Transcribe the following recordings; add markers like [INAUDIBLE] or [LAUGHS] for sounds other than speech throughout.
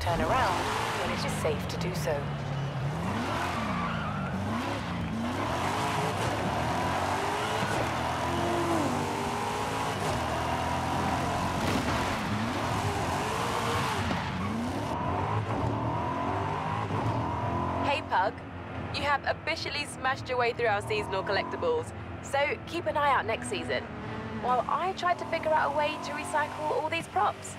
turn around when it is safe to do so. Hey, Pug. You have officially smashed your way through our seasonal collectibles, so keep an eye out next season. While I try to figure out a way to recycle all these props.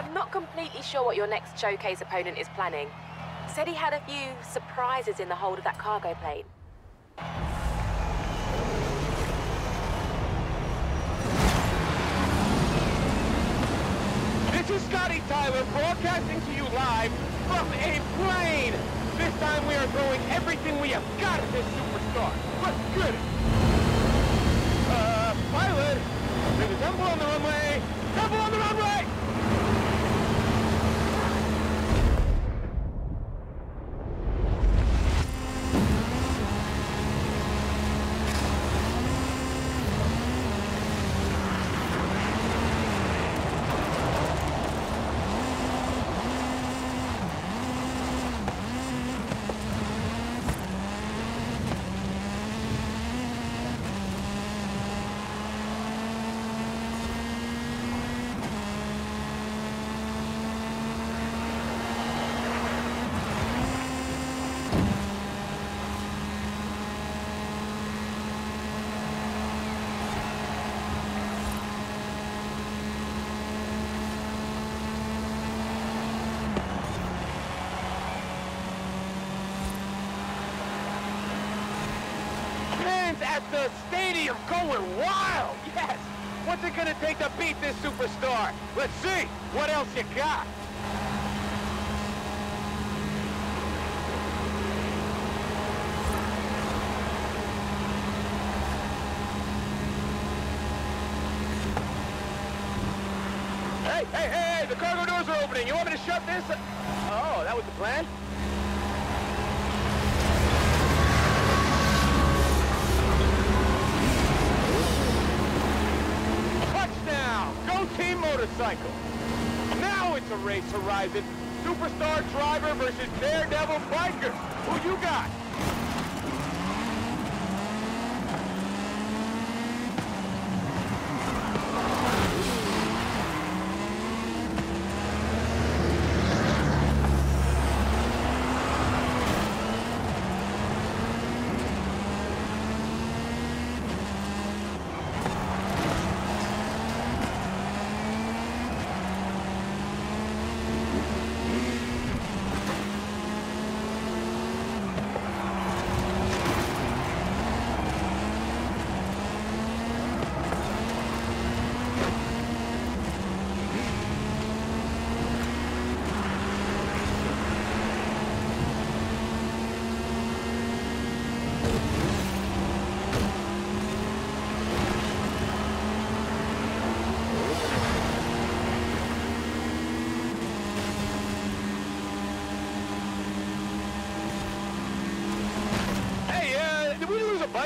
I'm not completely sure what your next showcase opponent is planning. Said he had a few surprises in the hold of that cargo plane. This is Scotty Tyler broadcasting to you live from a plane. This time we are throwing everything we have got at this superstar. Let's. Uh, pilot, there's a temple on the runway. Temple on the runway! Fans at the stadium going wild. Yes. What's it gonna take to beat this superstar? Let's see. What else you got? Hey, hey, hey, the cargo doors are opening. You want me to shut this? Oh, that was the plan? Motorcycle! Now it's a race horizon. Superstar driver versus Daredevil biker. Who you got?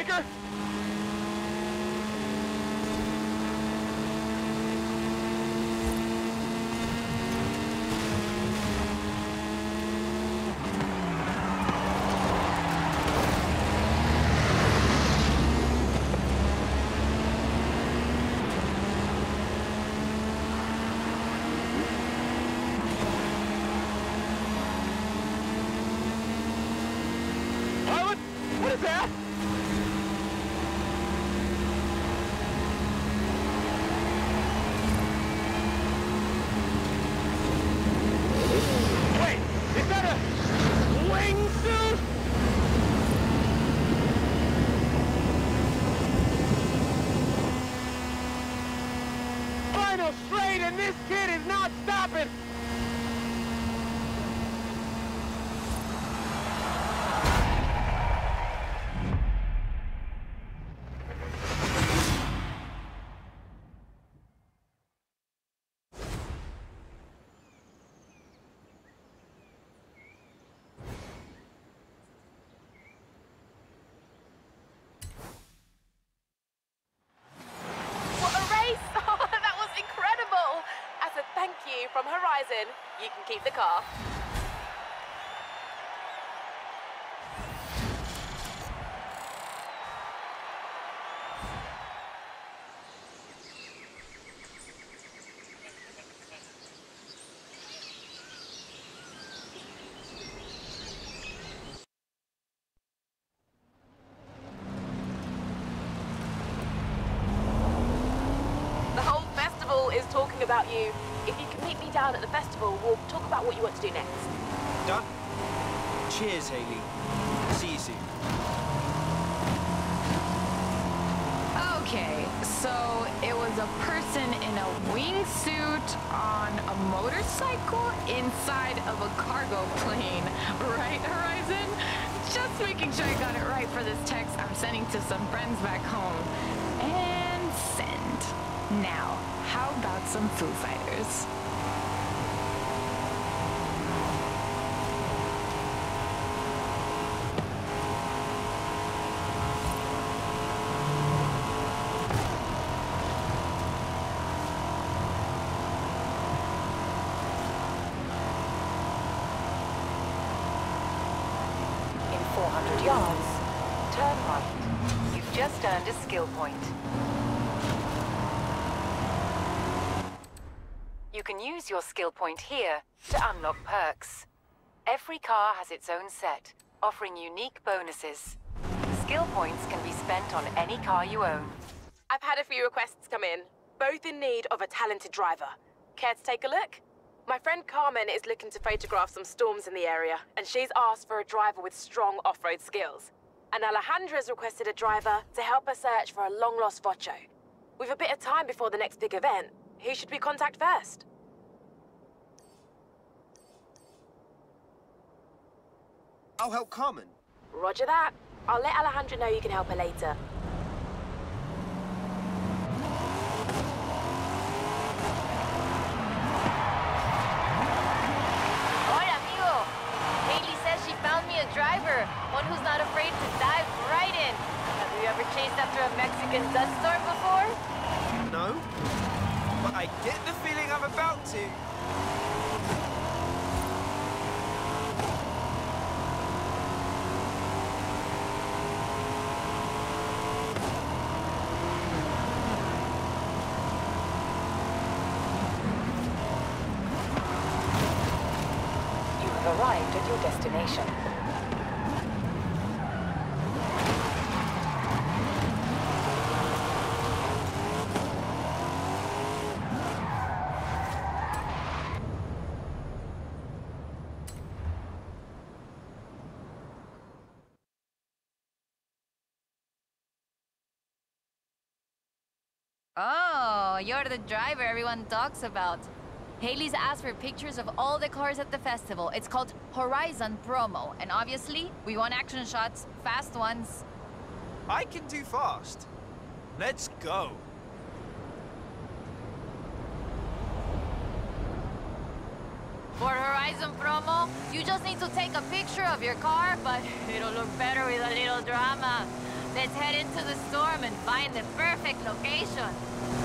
Biker? Pilot? What is that? Wait, is that a wingsuit? Final straight and this kid is not stopping! What a race! Oh, that was incredible! As a thank you can keep the car. The whole festival is talking about you. If you can meet me down at the festival, we'll talk about what you want to do next. Done? Cheers, Haley. See you soon. Okay, so it was a person in a wingsuit on a motorcycle inside of a cargo plane, [LAUGHS] right, Horizon? Just making sure I got it right for this text I'm sending to some friends back home. And send. Now, how about some Foo Fighters? In 400 yards, turn right. You've just earned a skill point. You can use your skill point here to unlock perks. Every car has its own set, offering unique bonuses. Skill points can be spent on any car you own. I've had a few requests come in, both in need of a talented driver. Care to take a look? My friend Carmen is looking to photograph some storms in the area, and she's asked for a driver with strong off-road skills. And Alejandra's requested a driver to help her search for a long-lost Vocho. With a bit of time before the next big event, who should we contact first? I'll help Carmen. Roger that. I'll let Alejandra know you can help her later. Mexican dust before? No? But I get the feeling I'm about to. You have arrived at your destination. Oh, you're the driver everyone talks about. Haley's asked for pictures of all the cars at the festival. It's called Horizon Promo, and obviously, we want action shots, fast ones. I can do fast. Let's go. For Horizon promo, you just need to take a picture of your car, but [LAUGHS] it'll look better with a little drama. Let's head into the storm and find the perfect location.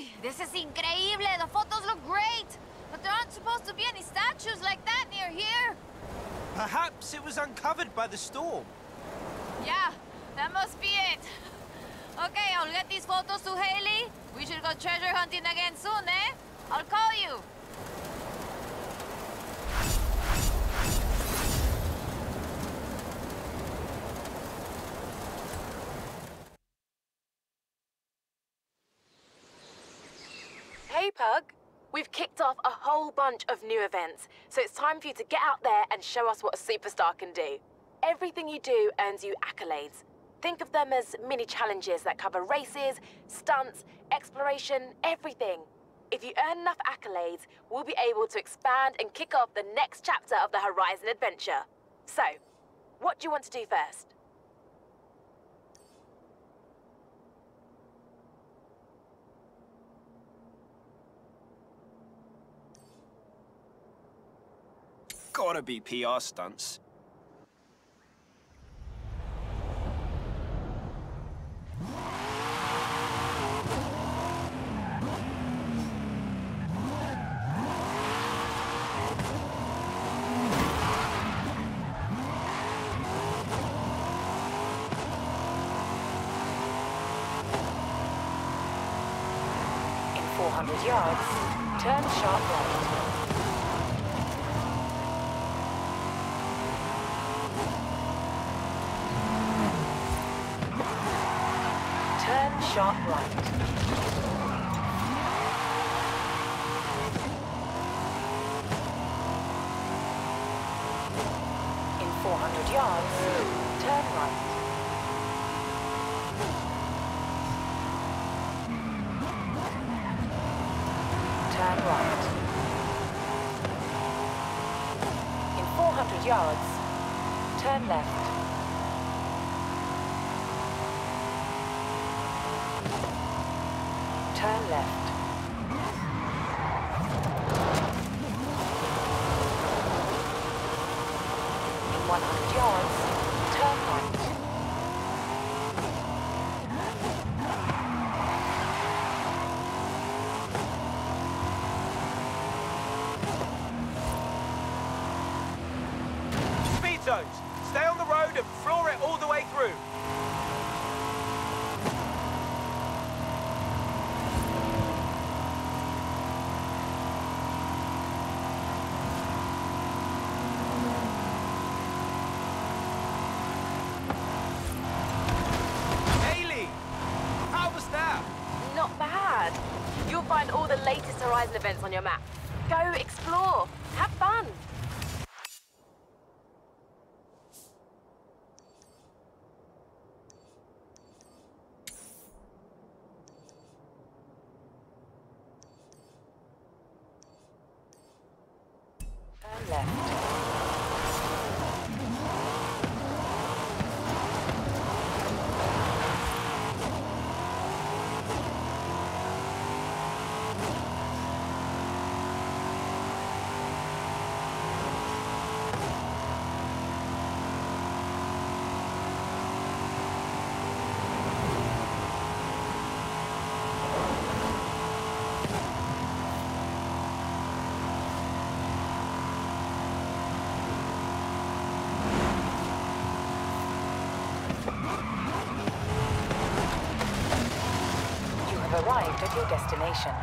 Uy, this is increíble! The photos look great! But there aren't supposed to be any statues like that near here! Perhaps it was uncovered by the storm. Yeah, that must be it. Okay, I'll get these photos to Haley. We should go treasure hunting again soon, eh? I'll call you. Hey, Pug. We've kicked off a whole bunch of new events, so it's time for you to get out there and show us what a superstar can do. Everything you do earns you accolades. Think of them as mini challenges that cover races, stunts, exploration, everything. If you earn enough accolades, we'll be able to expand and kick off the next chapter of the Horizon adventure. So, what do you want to do first? Gotta be PR stunts. In 400 yards, turn sharp right. Turn sharp right. In 400 yards, turn right. Turn right. In 400 yards, turn left. Turn left. In 100 yards, turn right. Speed zones. Stay on the road and floor it all the way through. Haley! How was that? Not bad. You'll find all the latest Horizon events on your map. Go explore. Have fun. Left. You have arrived at your destination.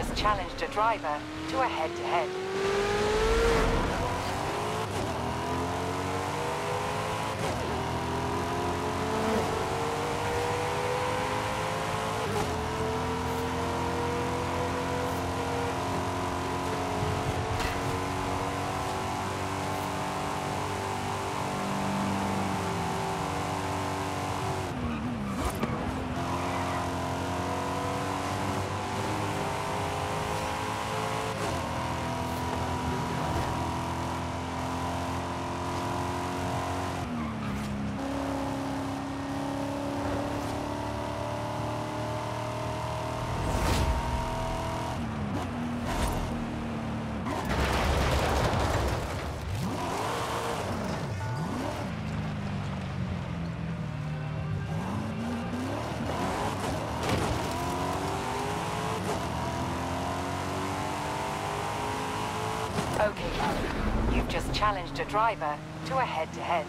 Just challenged a driver to a head-to-head. Okay, Pug. You've just challenged a driver to a head-to-head.